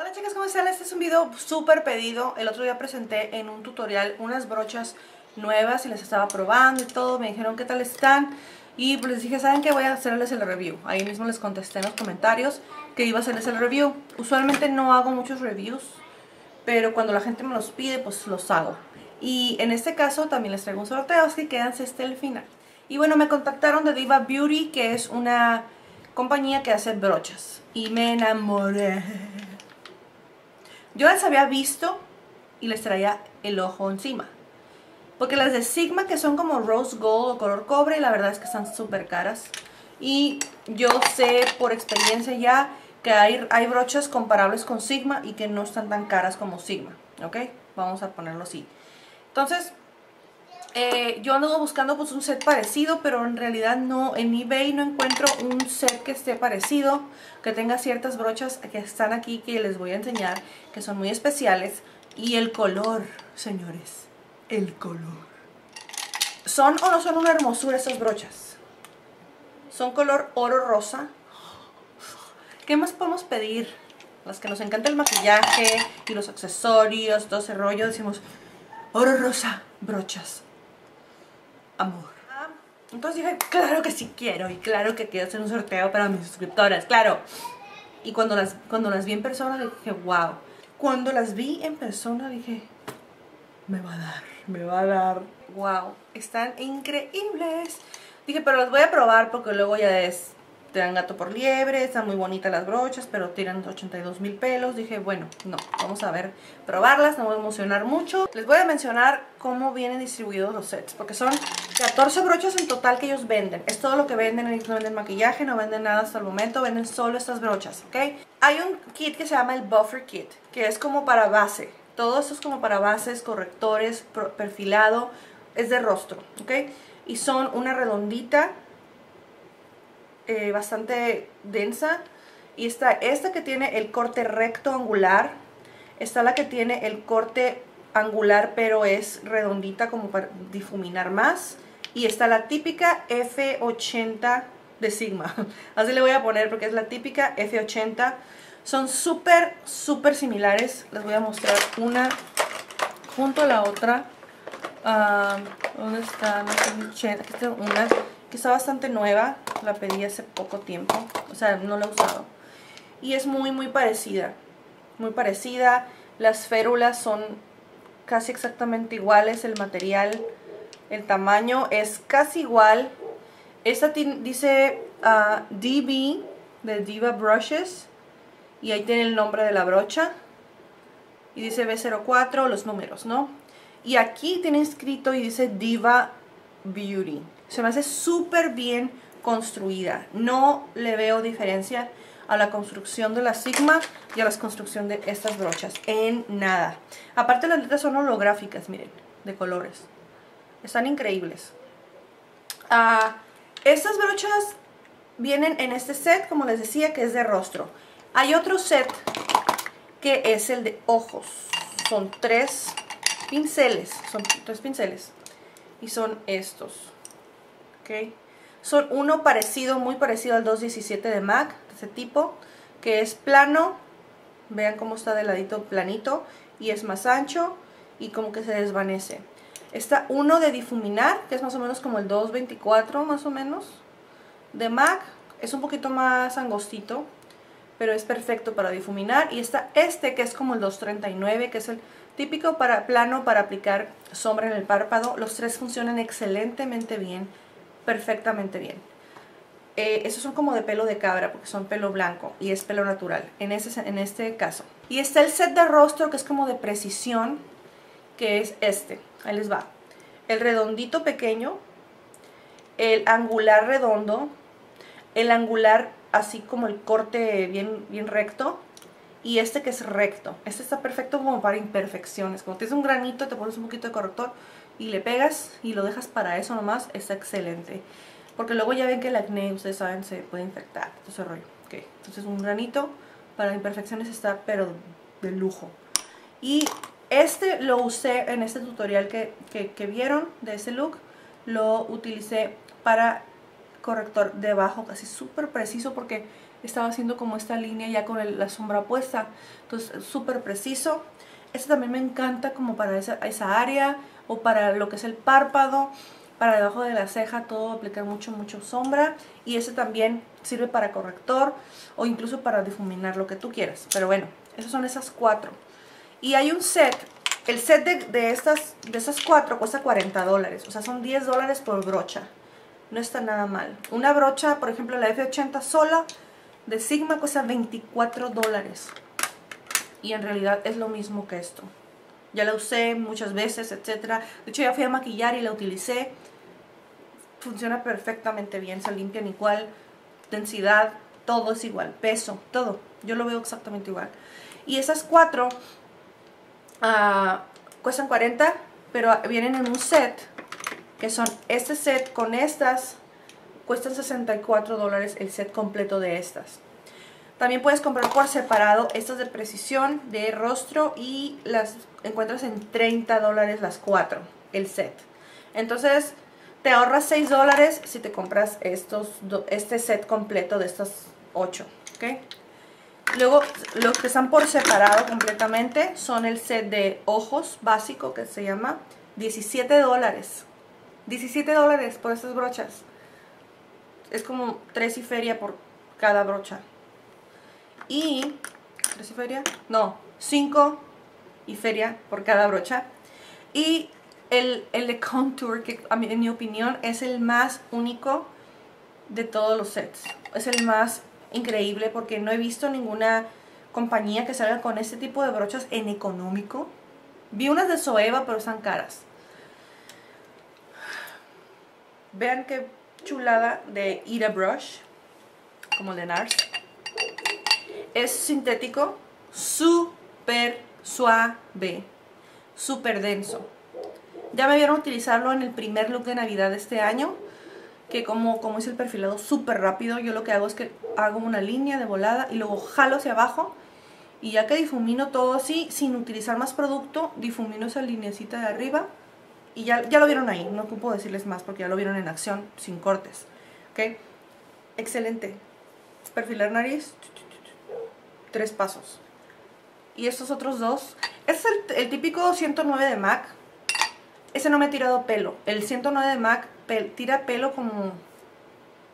Hola chicas, ¿cómo están? Este es un video súper pedido. El otro día presenté en un tutorial unas brochas nuevas y les estaba probando y todo. Me dijeron qué tal están. Y pues les dije, ¿saben qué? Voy a hacerles el review. Ahí mismo les contesté en los comentarios que iba a hacerles el review. Usualmente no hago muchos reviews, pero cuando la gente me los pide, pues los hago. Y en este caso también les traigo un sorteo, así que quédense hasta el final. Y bueno, me contactaron de Diva Beauty, que es una compañía que hace brochas. Y me enamoré. Yo las había visto y les traía el ojo encima. Porque las de Sigma, que son como rose gold o color cobre, la verdad es que están súper caras. Y yo sé por experiencia ya que hay, hay brochas comparables con Sigma y que no están tan caras como Sigma. ¿Ok? Vamos a ponerlo así. Entonces, eh, yo ando buscando pues un set parecido, pero en realidad no, en eBay no encuentro un set que esté parecido, que tenga ciertas brochas que están aquí que les voy a enseñar, que son muy especiales. Y el color, señores, el color. ¿Son o no son una hermosura esas brochas? Son color oro rosa. ¿Qué más podemos pedir? Las que nos encanta el maquillaje y los accesorios, todo ese rollo, decimos oro rosa, brochas, amor. Entonces dije, claro que sí quiero y claro que quiero hacer un sorteo para mis suscriptoras, claro. Y cuando las, cuando las vi en persona dije, wow. Cuando las vi en persona dije, me va a dar, me va a dar. Wow, están increíbles. Dije, pero las voy a probar porque luego ya es te dan gato por liebre, están muy bonitas las brochas, pero tiran 82 mil pelos. Dije, bueno, no, vamos a ver, probarlas, no voy a emocionar mucho. Les voy a mencionar cómo vienen distribuidos los sets, porque son 14 brochas en total que ellos venden. Es todo lo que venden, ellos no venden maquillaje, no venden nada hasta el momento, venden solo estas brochas, ¿ok? Hay un kit que se llama el Buffer Kit, que es como para base. Todo esto es como para bases, correctores, perfilado, es de rostro, ¿ok? Y son una redondita, eh, bastante densa. Y está esta que tiene el corte recto angular. Está la que tiene el corte angular pero es redondita como para difuminar más. Y está la típica F80 de Sigma. Así le voy a poner porque es la típica F80. Son súper, súper similares. Les voy a mostrar una junto a la otra. Uh, ¿Dónde está? Aquí está una que está bastante nueva. La pedí hace poco tiempo. O sea, no la he usado. Y es muy, muy parecida. Muy parecida. Las férulas son casi exactamente iguales. El material, el tamaño es casi igual. Esta dice uh, DB de Diva Brushes. Y ahí tiene el nombre de la brocha. Y dice B04, los números, ¿no? Y aquí tiene escrito y dice Diva Beauty. Se me hace súper bien construida. No le veo diferencia a la construcción de la Sigma y a la construcción de estas brochas. En nada. Aparte las letras son holográficas, miren, de colores. Están increíbles. Ah, estas brochas vienen en este set, como les decía, que es de rostro. Hay otro set que es el de ojos. Son tres pinceles, son tres pinceles. Y son estos. Son uno parecido, muy parecido al 217 de MAC, de ese tipo, que es plano. Vean cómo está de ladito planito. Y es más ancho y como que se desvanece. Está uno de difuminar, que es más o menos como el 224, más o menos, de MAC. Es un poquito más angostito, pero es perfecto para difuminar. Y está este, que es como el 239, que es el típico para plano para aplicar sombra en el párpado. Los tres funcionan excelentemente bien perfectamente bien. Eh, esos son como de pelo de cabra porque son pelo blanco y es pelo natural en, ese, en este caso. Y está el set de rostro que es como de precisión, que es este. Ahí les va. El redondito pequeño, el angular redondo, el angular así como el corte bien, bien recto y este que es recto. Este está perfecto como para imperfecciones. Como tienes un granito, te pones un poquito de corrector y le pegas y lo dejas para eso nomás, está excelente. Porque luego ya ven que el acné, ustedes saben, se puede infectar, todo ese rollo. Okay. Entonces un granito para imperfecciones está pero de lujo. Y este lo usé en este tutorial que, que, vieron de ese look. Lo utilicé para corrector debajo, casi súper preciso porque estaba haciendo como esta línea ya con la sombra puesta. Entonces, súper preciso. Este también me encanta como para esa, esa área o para lo que es el párpado, para debajo de la ceja, todo aplicar mucho, mucho sombra. Y ese también sirve para corrector o incluso para difuminar lo que tú quieras. Pero bueno, esas son esas cuatro. Y hay un set, el set de, de estas, de esas cuatro cuesta 40 dólares. O sea, son 10 dólares por brocha. No está nada mal. Una brocha, por ejemplo, la F80 sola de Sigma cuesta 24 dólares. Y en realidad es lo mismo que esto. Ya la usé muchas veces, etcétera. De hecho, ya fui a maquillar y la utilicé. Funciona perfectamente bien, se limpian igual. Densidad, todo es igual. Peso, todo. Yo lo veo exactamente igual. Y esas cuatro uh, cuestan 40, pero vienen en un set. Que son este set con estas. Cuestan 64 dólares el set completo de estas. También puedes comprar por separado estas de precisión, de rostro y las encuentras en 30 dólares las cuatro, el set. Entonces te ahorras 6 dólares si te compras estos, este set completo de estas 8. ¿okay? Luego los que están por separado completamente son el set de ojos básico que se llama 17 dólares. 17 dólares por estas brochas. Es como 3 y feria por cada brocha. Y, ¿tres y feria? No, 5 y feria por cada brocha. Y el, el de Contour, que en mi opinión es el más único de todos los sets. Es el más increíble porque no he visto ninguna compañía que salga con este tipo de brochas en económico. Vi unas de Soeva, pero están caras. Vean qué chulada de Ida Brush, como el de NARS. Es sintético, súper suave, súper denso. Ya me vieron utilizarlo en el primer look de Navidad de este año, que como, como es el perfilado súper rápido, yo lo que hago es que hago una línea de volada y luego jalo hacia abajo y ya que difumino todo así, sin utilizar más producto, difumino esa linecita de arriba y ya, ya lo vieron ahí, no puedo decirles más porque ya lo vieron en acción, sin cortes. ¿Ok? Excelente. Perfilar nariz, tres pasos. Y estos otros dos, este es el, típico 109 de MAC. Ese no me ha tirado pelo. El 109 de MAC tira pelo como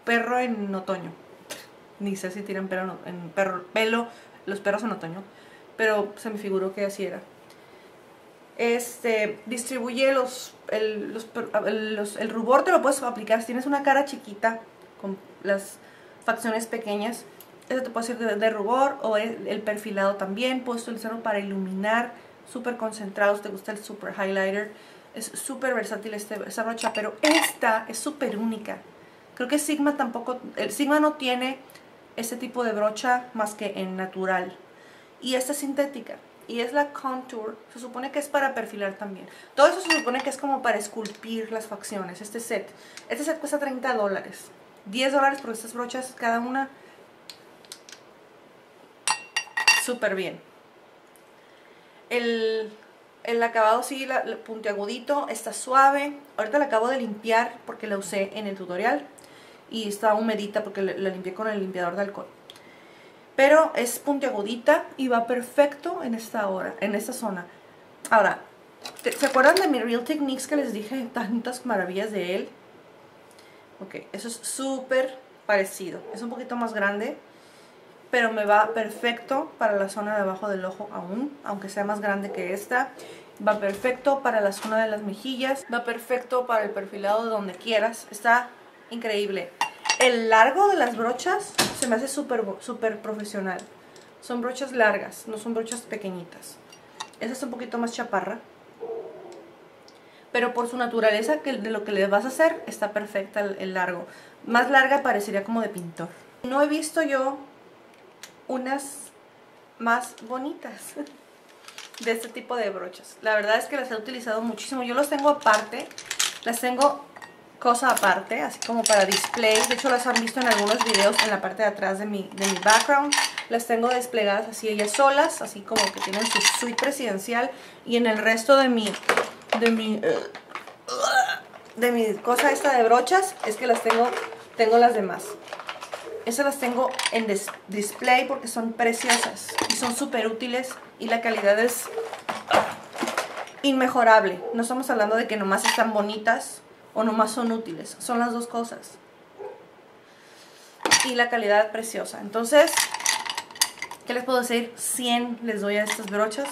perro en otoño. Ni sé si tiran pelo, en perro, pelo los perros en otoño. Pero se me figuró que así era. Este, distribuye los el, los, el rubor te lo puedes aplicar si tienes una cara chiquita con las facciones pequeñas este te puede ser de, rubor o el, perfilado también. Puedes utilizarlo para iluminar, súper concentrado. Si te gusta el super highlighter, es súper versátil este, esta brocha. Pero esta es súper única. Creo que Sigma tampoco, el Sigma no tiene este tipo de brocha más que en natural. Y esta es sintética. Y es la Contour. Se supone que es para perfilar también. Todo eso se supone que es como para esculpir las facciones. Este set. Este set cuesta 30 dólares. 10 dólares por estas brochas cada una súper bien. El, acabado sí, la, puntiagudito, está suave. Ahorita la acabo de limpiar porque la usé en el tutorial. Y está humedita porque la, limpié con el limpiador de alcohol. Pero es puntiagudita y va perfecto en esta hora, en esta zona. Ahora, ¿se acuerdan de mi Real Techniques que les dije tantas maravillas de él? Ok, eso es súper parecido. Es un poquito más grande pero me va perfecto para la zona de abajo del ojo aún, aunque sea más grande que esta. Va perfecto para la zona de las mejillas, va perfecto para el perfilado de donde quieras, está increíble. El largo de las brochas se me hace súper super profesional. Son brochas largas, no son brochas pequeñitas. Esta es un poquito más chaparra. Pero por su naturaleza, que de lo que le vas a hacer, está perfecta el largo. Más larga parecería como de pintor. No he visto yo unas más bonitas de este tipo de brochas. La verdad es que las he utilizado muchísimo. Yo los tengo aparte, las tengo cosa aparte, así como para display. De hecho, las han visto en algunos videos en la parte de atrás de mi, de mi background. Las tengo desplegadas así ellas solas, así como que tienen su suite presidencial. Y en el resto de mi, de mi, de mi cosa esta de brochas, es que las tengo, tengo las demás. Esas las tengo en display porque son preciosas y son súper útiles y la calidad es inmejorable. No estamos hablando de que nomás están bonitas o nomás son útiles. Son las dos cosas. Y la calidad preciosa. Entonces, ¿qué les puedo decir? 100 les doy a estas brochas.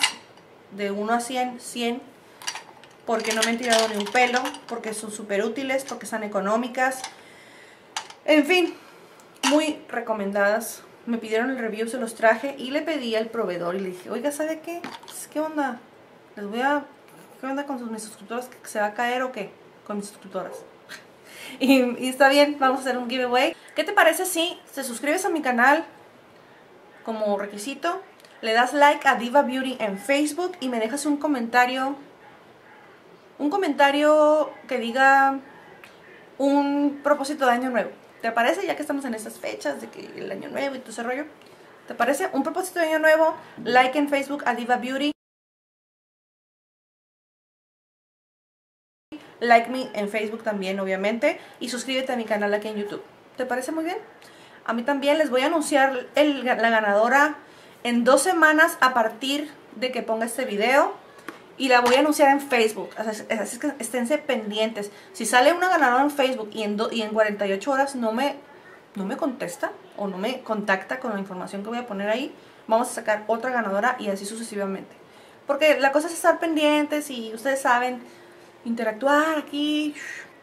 De 1 a 100, 100. Porque no me han tirado ni un pelo. Porque son súper útiles. Porque son económicas. En fin, muy recomendadas. Me pidieron el review, se los traje y le pedí al proveedor y le dije, oiga, ¿sabe qué? ¿Qué onda? Les voy a... ¿Qué onda con sus, mis suscriptoras? ¿Que se va a caer o qué? Con mis suscriptoras. y, está bien, vamos a hacer un giveaway. ¿Qué te parece si te suscribes a mi canal como requisito? Le das like a Diva Beauty en Facebook y me dejas un comentario. Un comentario que diga un propósito de año nuevo ¿Te parece? Ya que estamos en estas fechas de que el año nuevo y todo ese rollo. ¿Te parece? Un propósito de año nuevo. Like en Facebook a Diva Beauty. Like me en Facebook también, obviamente. Y suscríbete a mi canal aquí en YouTube. ¿Te parece muy bien? A mí también les voy a anunciar la ganadora en dos semanas a partir de que ponga este video y la voy a anunciar en Facebook. Así es que esténse pendientes. Si sale una ganadora en Facebook y en, y en 48 horas no me, no me contesta o no me contacta con la información que voy a poner ahí, vamos a sacar otra ganadora y así sucesivamente. Porque la cosa es estar pendientes y ustedes saben, interactuar aquí,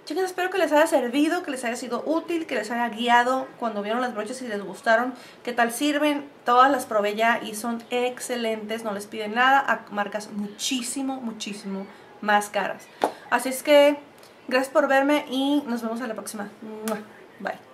Chicas, espero que les haya servido, que les haya sido útil, que les haya guiado cuando vieron las brochas y les gustaron. ¿Qué tal sirven? Todas las probé ya y son excelentes, no les piden nada a marcas muchísimo, muchísimo más caras. Así es que gracias por verme y nos vemos a la próxima. Bye.